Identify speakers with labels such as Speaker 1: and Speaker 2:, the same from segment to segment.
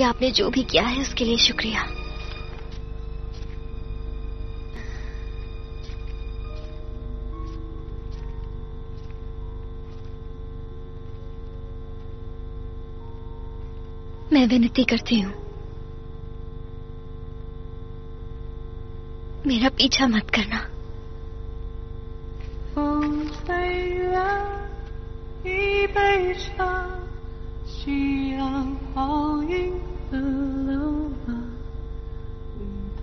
Speaker 1: लिए आपने जो भी किया है, उसके लिए शुक्रिया। मैं विनती करती हूँ। मेरा पीछा मत करना।
Speaker 2: 风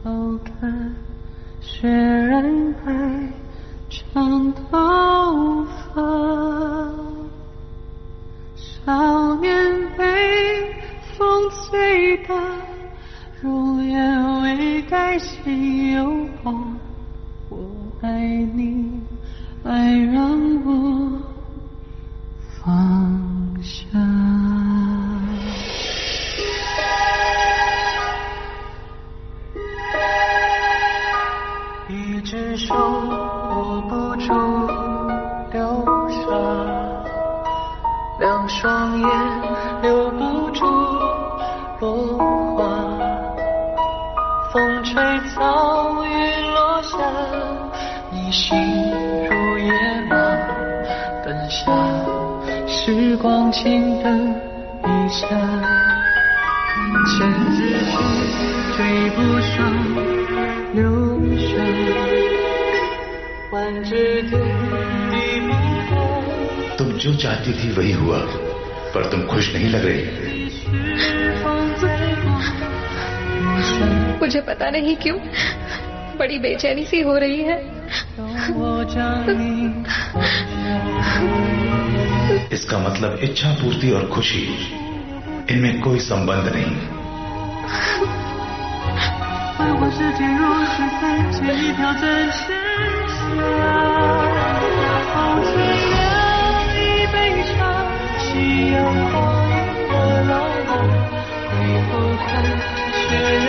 Speaker 2: 头看，雪染白长头发。少年被风吹大，容颜未改心有疤。我爱你。爱让我只手握不住流沙，两双眼留不住落花，风吹草雨落下，你心如野马奔沙。时光轻灯一下，千字句追不上 流沙，万只蝶比不过。
Speaker 3: तुम जो चाहती थी वही हुआ पर तुम खुश नहीं लग रही
Speaker 1: मुझे पता नहीं क्यों बड़ी बेचैनी सी हो रही है
Speaker 3: इसका मतलब इच्छा पूर्ति और खुशी इनमें कोई संबंध नहीं
Speaker 2: 繁华世界若是再牵一条真线下，风吹凉一杯茶，夕阳好映的老马，回头看，雪。